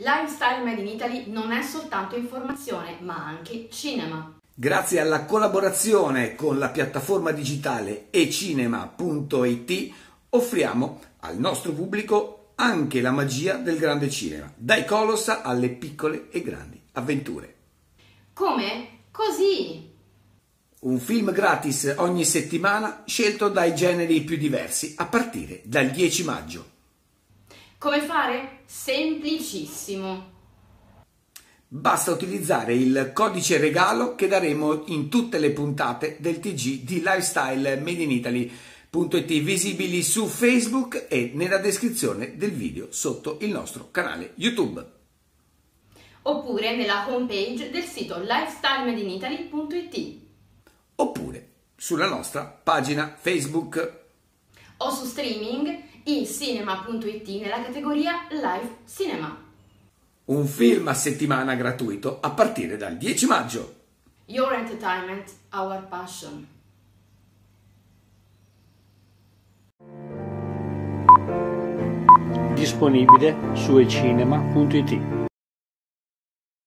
Lifestyle Made in Italy non è soltanto informazione, ma anche cinema. Grazie alla collaborazione con la piattaforma digitale ecinema.it offriamo al nostro pubblico anche la magia del grande cinema, dai colossa alle piccole e grandi avventure. Come? Così! Un film gratis ogni settimana scelto dai generi più diversi a partire dal 10 maggio. Come fare? Semplicissimo. Basta utilizzare il codice regalo che daremo in tutte le puntate del TG di Lifestyle Made in Italy.it visibili su Facebook e nella descrizione del video sotto il nostro canale YouTube. Oppure nella homepage del sito lifestylemadeinitaly.it Oppure sulla nostra pagina Facebook. O su streaming in cinema.it nella categoria Live Cinema. Un film a settimana gratuito a partire dal 10 maggio. Your entertainment, our passion. Disponibile su ecinema.it